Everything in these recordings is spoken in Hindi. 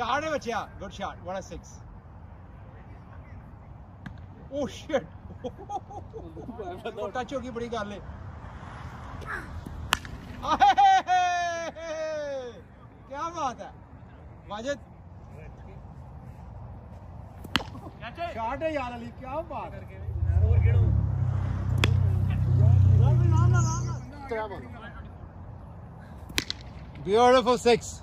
चार है बच्चे good shot what a six oh shit touch होगी बड़ी गल है क्या बात है? वाजिद? शॉट है यार अली क्या बात Beautiful six.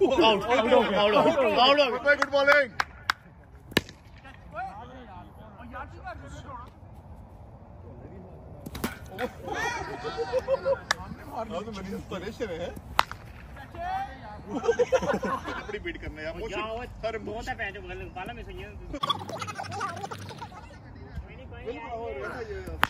out, out, out, out, out, out. Good good bowling. परेशान है बड़ी बीट करने यार मोशन सर बहुत है पैच बगल में पाला में सही है कोई नहीं कोई नहीं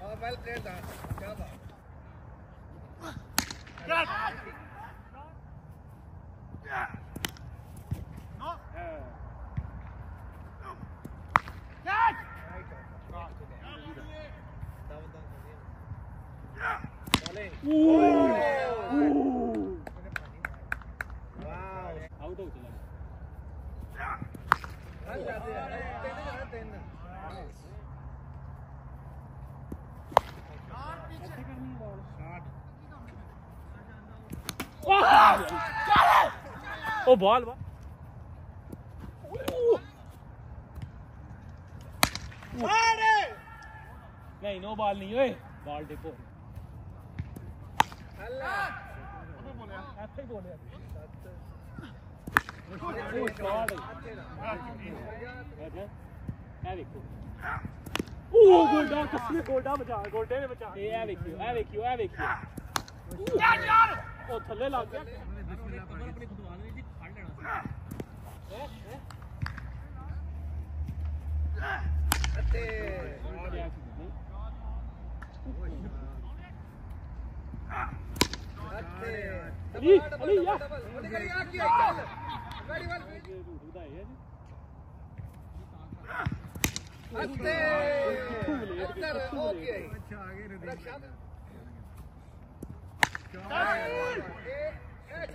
well played that. Java. Yes. Yeah. No. Ooh. Oh, ball Got नहीं नो बॉल नहीं, ओए। बॉल डिपो गोल्डा गोल्डा बचा? गोल्डे ने बचा। ए देखियो ए देखियो ए, देखियो। ਨੇ ਬਚਾ ਇਹ ਇਹ ਵੇਖਿਓ ਇਹ ਵੇਖਿਓ ਇਹ ਵੇਖਿਓ ਯਾਰ ਯਾਰ ਉਹ ਥੱਲੇ ਲੱਗ ਗਿਆ ਅਲੀ ਅਲੀ ਯਾਰ ਚੱਕਾ ਉਹ ਬੋਲ ਉਹ ਬਾਲ ਹੈ ਉਹ ਲੜਕੇ ਬਾਲ ਹੈ ਉਹ ਬਾਲ ਹੈ ਦੋ ਤੇ ਚਾਰ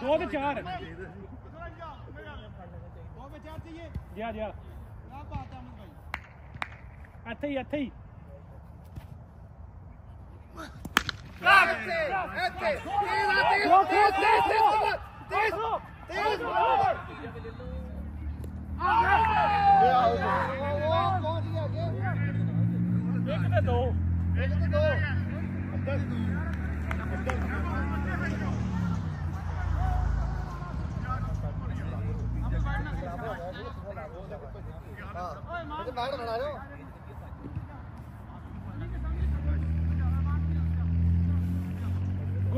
दो में चार चाहिए ਜਿਆ ਜਿਆ क्या बात है अमित भाई ਇੱਥੇ ਹੀ ਇੱਥੇ ਹੀ ਇੱਕ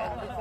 all the time.